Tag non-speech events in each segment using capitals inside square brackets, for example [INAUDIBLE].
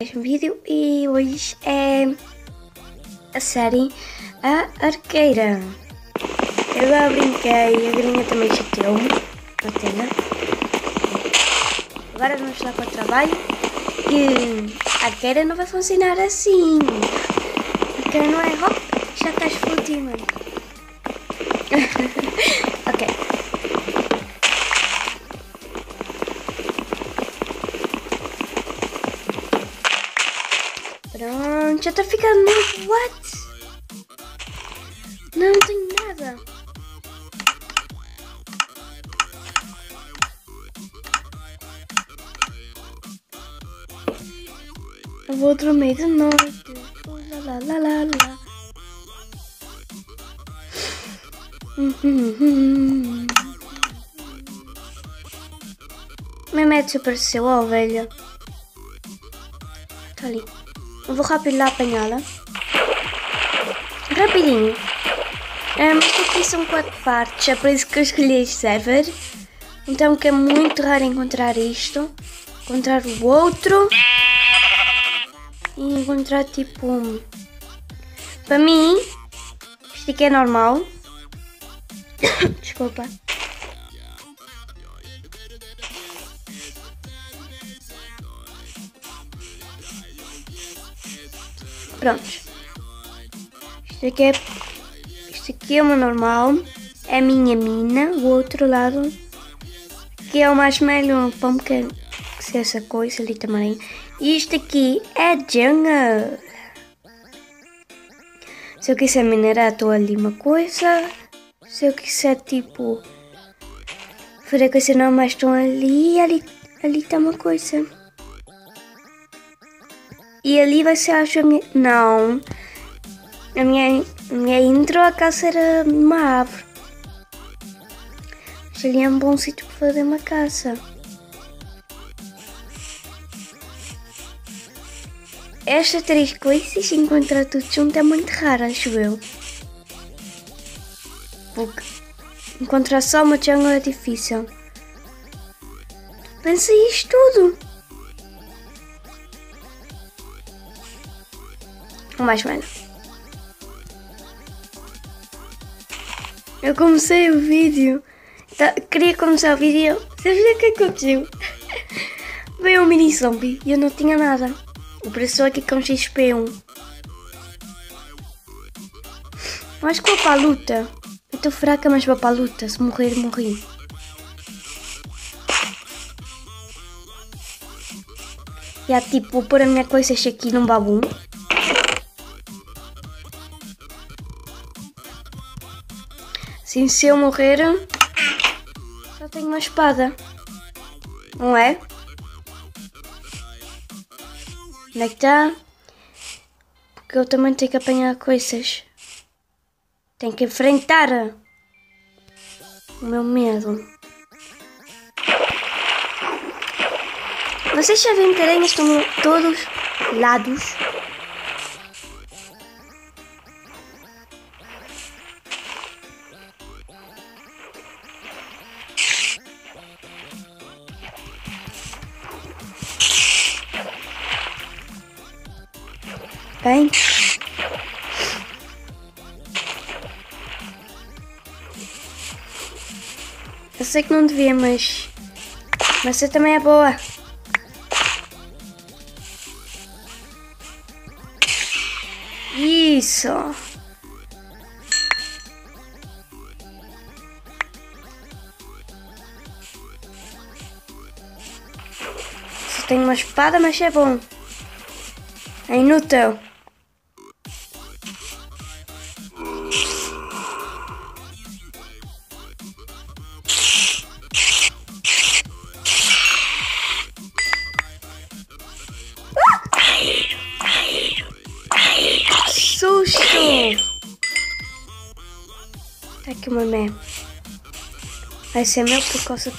um vídeo e hoje é a série A Arqueira. Eu já brinquei, a grinha também chateou-me, Atena. Agora vamos lá para o trabalho e a arqueira não vai funcionar assim. A arqueira não é hop, já estás explodindo, mano. [LAUGHS] Pronto, já está ficando muito. What? Não, não tem nada. Eu vou dormir de noite. Lá, lá, lá, lá. Mehmet apareceu, ó ovelha. Está ali. Eu vou rápido lá apanhá-la. Rapidinho. Um, isto aqui são quatro partes, é por isso que eu escolhi este server. Então que é muito raro encontrar isto. Encontrar o outro. E encontrar tipo... um. Para mim, isto aqui é normal. [COUGHS] Desculpa. Prontos. Isto aqui é. Isto aqui é uma normal. É a minha mina. O outro lado. Aqui é o marshmallow. Pão que se essa coisa ali também. E isto aqui é jungle. Se eu quiser minerar, estou ali uma coisa. Se eu quiser, tipo. Frequência normal, estão ali. Ali ali está uma coisa. E ali vai ser, acho, a minha... Não. A minha, minha intro, a casa era uma árvore. É um bom sítio para fazer uma casa. Estas três coisas, encontrar tudo junto, é muito raro, acho eu. Porque encontrar só uma jungle é difícil. Pensa isto tudo. Mais. Eu comecei o vídeo. Tá, queria começar o vídeo. Sabes o que aconteceu? [LAUGHS] Veio um mini zombie e eu não tinha nada. O preço aqui com XP1. Mas qual para a luta? Eu estou fraca, mas vou para a luta. Se morrer, morri. Já tipo, vou pôr a minha coisa aqui num baú. Assim, se eu morrer, só tenho uma espada. Não é? Onde é que está? Porque eu também tenho que apanhar coisas. Tenho que enfrentar o meu medo. Vocês já viram aranhas estão todos lados? Eu sei que não devia, mas. Mas você também é boa. Isso. Só tenho uma espada, mas é bom. É inútil. também. Vai ser meu por causa do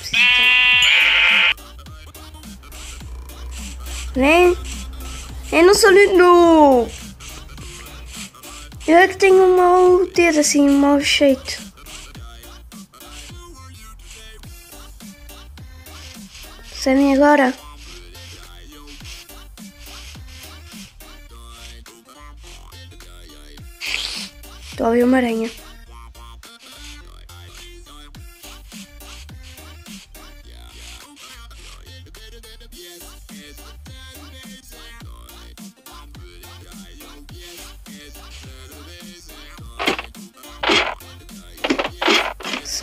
Né? Eu não sou lindo. Eu é que tenho um mau dedo, assim, um mau jeito. Sabem agora? Estou a ouvir uma aranha.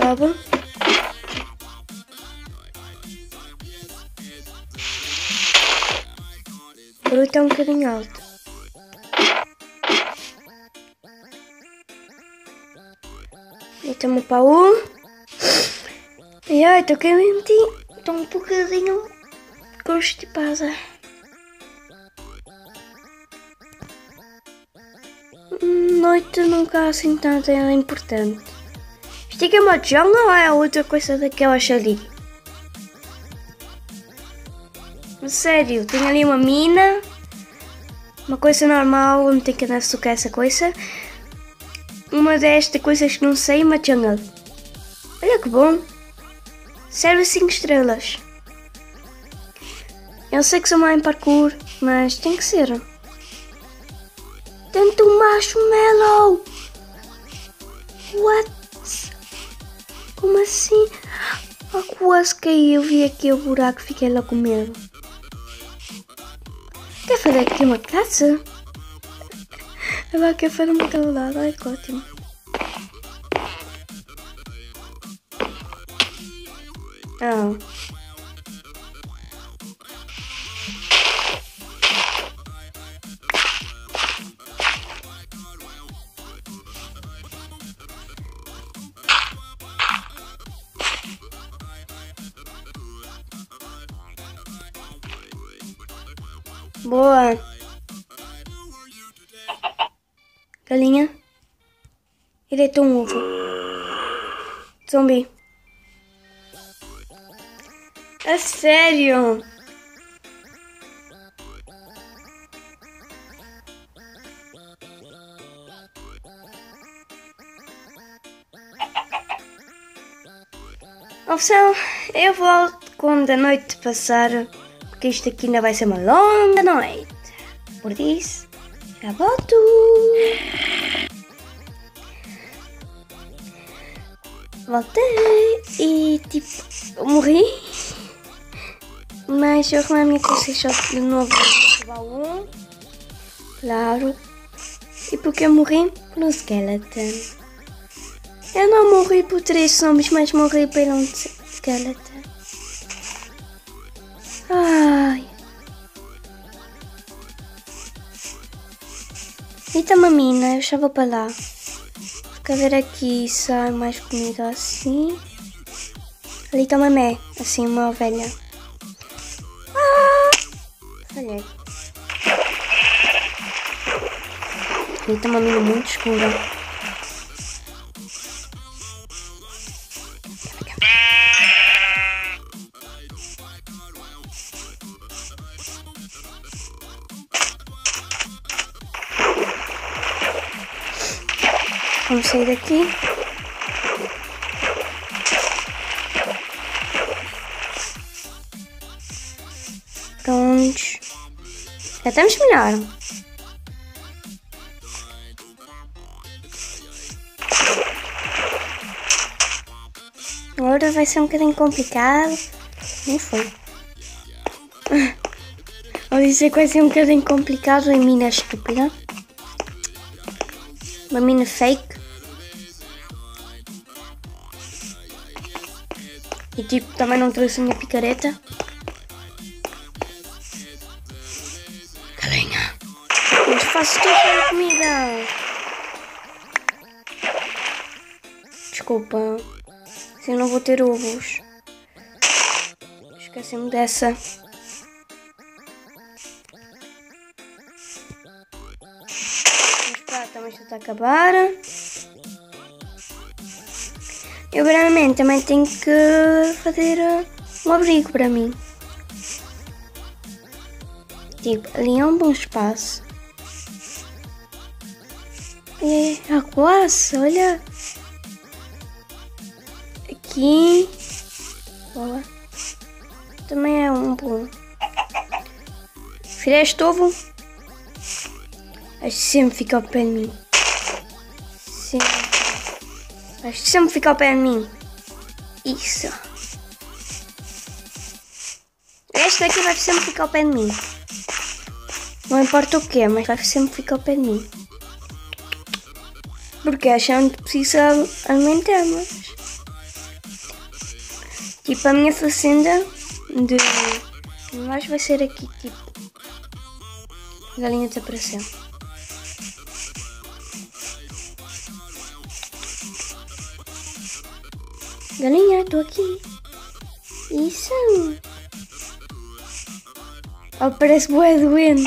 Sobe. O barulho está um bocadinho alto. E tamo para um. E ai, estou quente. Estou um bocadinho constipada. Noite nunca assim tanto é importante. Uma jungle ou é outra coisa daquelas ali? Sério, tem ali uma mina. Uma coisa normal, não tem que andar a essa coisa. Uma destas coisas que não sei, uma jungle. Olha que bom. Serve 5 estrelas. Eu sei que sou má em parkour, mas tem que ser. Tanto marshmallow. What? Como assim? Ah, quase que eu vi aqui o buraco fiquei lá com medo. Quer fazer aqui uma casa? Ela quer fazer uma casa lá, ai que ótimo. Boa. Galinha. Ele é um ovo. Zumbi. É sério? Opção, eu volto quando a noite passar, porque isto aqui ainda vai ser uma longa noite. Por isso, já volto. Voltei e tipo, morri. Mas eu arrumei a minha PlayStation de novo. Claro. E porque eu morri por um skeleton. Eu não morri por três zombies, mas morri por um skeleton. Eita mamina, eu já vou para lá. Fica ver aqui há mais comida assim. Ali está uma mé, assim, uma ovelha. Ah! Falhei. Ali está uma mina muito escura. Vamos sair daqui. Prontos. Já estamos melhor. Agora vai ser um bocadinho complicado. Nem foi. [LAUGHS] Vou dizer que vai ser um bocadinho complicado em mina estúpida. Uma mina fake. Tipo, também não trouxe a minha picareta. Galinha. Mas faço tudo a comida. Desculpa. Se eu não vou ter ovos. Esqueci-me dessa. Mas pá, também já está a acabar. Eu realmente também tenho que fazer uh, um abrigo para mim. Tipo, ali é um bom espaço. E a quase, olha. Aqui. Boa. Também é um bom. Filé ovo. Acho sempre fica ao pé de mim. assim. Vais sempre ficar ao pé de mim. Isso. Este aqui vai sempre ficar ao pé de mim. Não importa o que, mas vai sempre ficar ao pé de mim. Porque a gente precisa alimentar-nos. Tipo, a minha fazenda de animais vai ser aqui, tipo. Galinha desapareceu. Galinha, tô aqui. Isso. Oh, parece boa doente.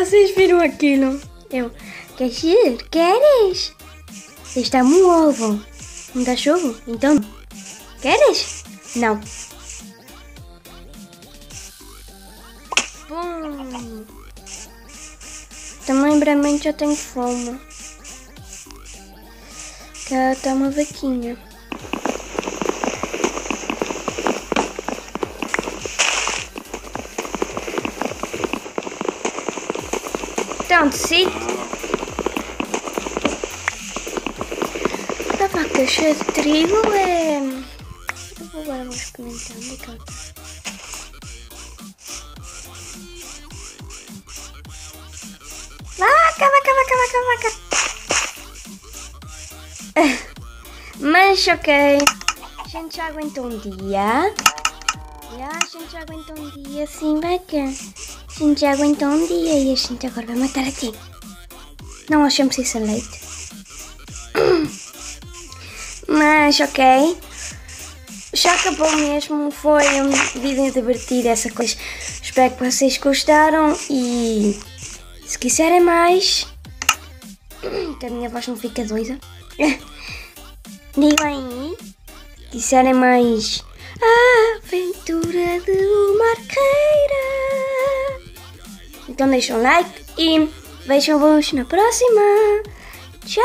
Vocês viram aquilo? Eu, queres ir? Queres? Está-me um ovo. Um cachorro? Então, queres? Não. Bum. Também brevemente já tenho fome. Cá está uma vaquinha. Pronto, sim. A vaca cheia de trigo é. Eu vou agora vou tá? Vaca, vaca, vaca, vaca, vaca. [LAUGHS] Mas ok. A gente já aguenta um dia. Já, a gente já aguenta um dia sim, vaca. A gente já aguentou um dia e a gente agora vai matar a ti. Não achamos isso leite. [COUGHS] Mas ok. Já acabou mesmo. Foi um vídeo divertido essa coisa. Espero que vocês gostaram e se quiserem mais. [COUGHS] Que a minha voz não fica doida. [LAUGHS] Digam aí. Se quiserem mais. A aventura do Marqueira. Então deixa um like e vejam-vos na próxima. Tchau!